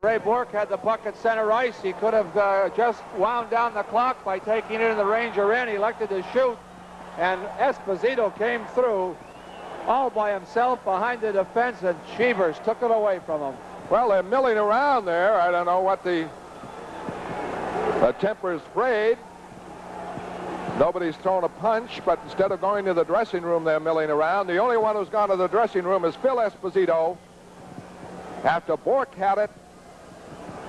Ray Bourque had the puck at center ice. He could have uh, just wound down the clock by taking it in the Ranger end. He elected to shoot, and Esposito came through all by himself behind the defense, and Cheevers took it away from him. Well, they're milling around there. I don't know what the, the temper's frayed. Nobody's thrown a punch, but instead of going to the dressing room, they're milling around. The only one who's gone to the dressing room is Phil Esposito. After Bourque had it,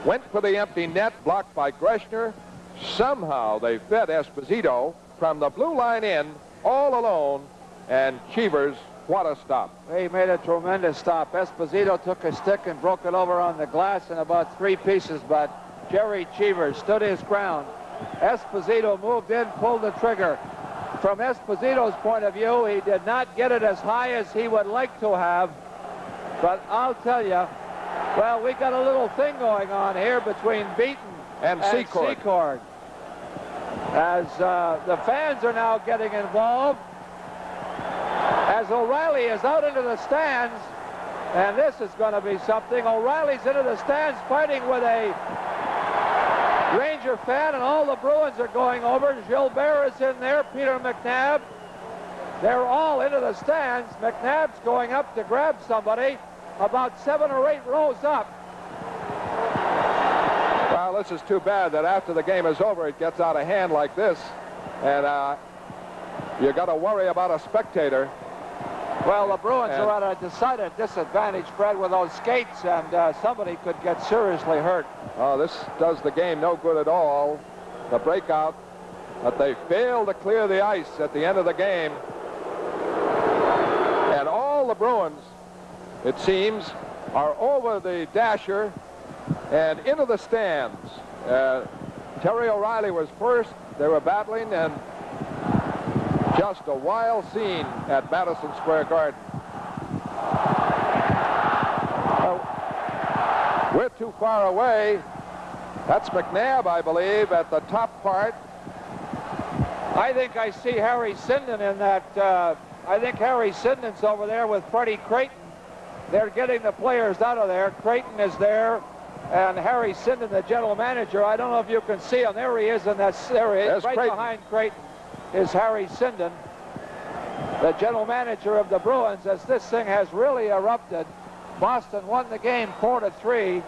went for the empty net, blocked by Greschner. Somehow they fed Esposito from the blue line in, all alone, and Cheevers, what a stop. He made a tremendous stop. Esposito took a stick and broke it over on the glass in about three pieces, but Jerry Cheevers stood his ground. Esposito moved in, pulled the trigger. From Esposito's point of view, he did not get it as high as he would like to have, but I'll tell you, well, we got a little thing going on here between Beaton and, and Secord. Secord. As uh, the fans are now getting involved, as O'Reilly is out into the stands, and this is going to be something. O'Reilly's into the stands fighting with a Ranger fan, and all the Bruins are going over. Gilbert is in there, Peter McNab. They're all into the stands. McNab's going up to grab somebody about seven or eight rows up. Well, this is too bad that after the game is over, it gets out of hand like this. And uh, you got to worry about a spectator. Well, the Bruins And- are at a decided disadvantage, Fred, with those skates, and uh, somebody could get seriously hurt. Oh, this does the game no good at all. The breakout, but they failed to clear the ice at the end of the game. And all the Bruins, it seems, are over the dasher and into the stands. Uh, Terry O'Reilly was first. They were battling, and just a wild scene at Madison Square Garden. Uh, we're too far away. That's McNab, I believe, at the top part. I think I see Harry Sinden in that. Uh, I think Harry Sinden's over there with Freddie Creighton. They're getting the players out of there. Creighton is there, and Harry Sinden, the general manager. I don't know if you can see him. There he is, and that's there he is. There's right Creighton. behind Creighton is Harry Sinden, the general manager of the Bruins. As this thing has really erupted, Boston won the game four to three.